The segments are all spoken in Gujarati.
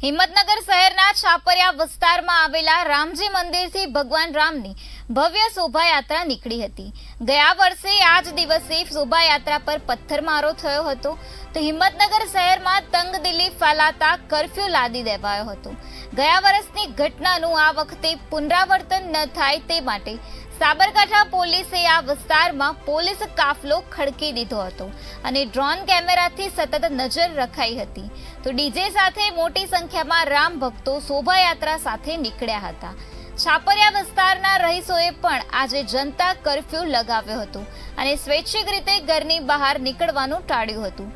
હિંમતનગર શહેરના છાપરિયા વિસ્તારમાં આવેલા રામજી મંદિરથી ભગવાન રામની ભવ્ય શોભાયાત્રા નીકળી હતી. ગયા વર્ષે આ જ દિવસે શોભાયાત્રા પર પથ્થરમારો થયો હતો તો હિંમતનગર શહેરમાં તંગદિલી ફેલાતા કરફ્યુ લાદી દેવાયો હતો. ગયા વર્ષની ઘટનાનું આ વખતે પુનરાવર્તન ન થાય તે માટે સાબરકાંઠા પોલીસે આ વિસ્તારમાં પોલીસ કાફલો ખડકી દીધો હતો અને ડ્રોન કેમેરાથી સતત નજર રખાઈ હતી. તો ડીજે સાથે મોટી સંખ્યામાં રામ ભક્તો શોભાયાત્રા સાથે નીકળ્યા હતા. છાપરિયા વિસ્તારના રહીશોએ પણ આજે જનતા કર્ફ્યુ લગાવ્યો હતો અને સ્વૈચ્છિક રીતે ઘરની બહાર નીકળવાનું ટાળ્યું હતું.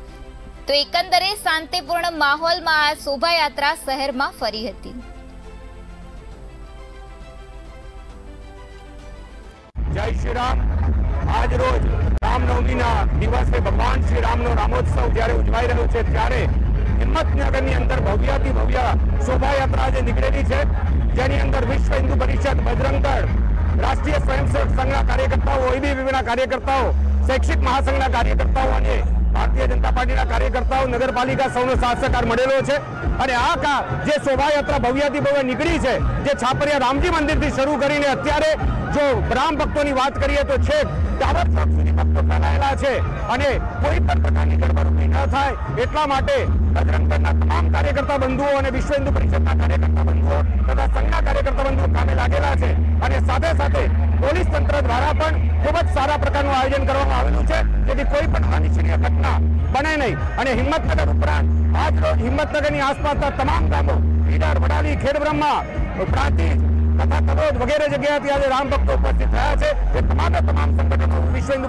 તો એકંદરે શાંતિપૂર્ણ માહોલમાં આ શોભાયાત્રા શહેરમાં ફરી હતી. જય શ્રી રામ. આજ રોજ રામનવમીના દિવસે ભગવાન શ્રી રામનો રામોત્સવ જ્યારે ઉજવાઈ રહ્યો છે, ત્યારે હિંમતનગરની અંદર ભવ્યાથી ભવ્ય શોભાયાત્રા જે નીકળેલી છે. જેની અંદર વિશ્વ હિન્દુ પરિષદ, બજરંગદળ, રાષ્ટ્રીય સ્વયંસેવક સંઘના કાર્યકર્તાઓ એબીવીપીના કાર્યકર્તાઓ, શૈક્ષિક મહાસંઘના કાર્યકર્તાઓ અને ભારતીય પાર્ટીના કાર્યકર્તાઓ નગરપાલિકા સૌનો સાથ સહકાર મળેલો છે. અને આ કા જે શોભાયાત્રા ભવ્યાથી ભવ્ય નીકળી છે, જે છાપરિયા રામજી મંદિરથી શરૂ કરીને અત્યારે જો રામ ભક્તોની વાત કરીએ તો છેક ટાવર ચોક સુધી ભક્તો ફેલાયેલા છે. અને કોઈ પણ પ્રકારની ગડબડ ન થાય, એટલા માટે બજરંગ તમામ કાર્યકર્તા બંધુઓ અને વિશ્વ હિન્દુ પરિષદના કાર્યકર્તા બંધુઓ તથા સંઘના કાર્યકર્તા બંધુઓ કામે લાગેલા છે. અને સાથે સાથે પોલીસ તંત્ર દ્વારા પણ ખૂબ જ સારા પ્રકારનું આયોજન કરવામાં આવેલું છે. જેથી અનિચ્છનીય ઘટના બને નહીં. અને હિંમતનગર ઉપરાંત આજ રોજ હિંમતનગરની આસપાસના તમામ ગામો, ઈડર, વડાલી ખેડબ્રહ્મા પ્રાંતિજ તથા તલોદ વગેરે જગ્યાએથી આજે રામ ભક્તો ઉપસ્થિત થયા છે. તે તમામે તમામ સંગઠનો વિશ્વ